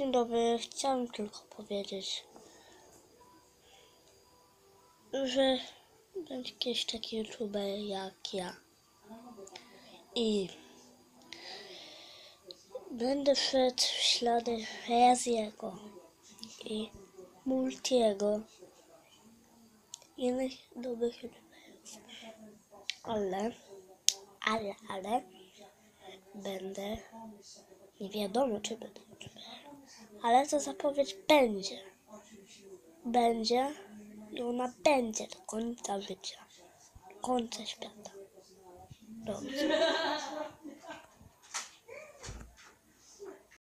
Dzień dobry, chciałem tylko powiedzieć, że będzie jakiś taki youtuber jak ja. I będę szedł w ślady Reziego i Multiego i innych dobrych youtuberów. Ale, ale, ale będę nie wiadomo, czy będę ale to zapowiedź będzie. Będzie i ona będzie do końca życia. Do końca świata. Dobrze.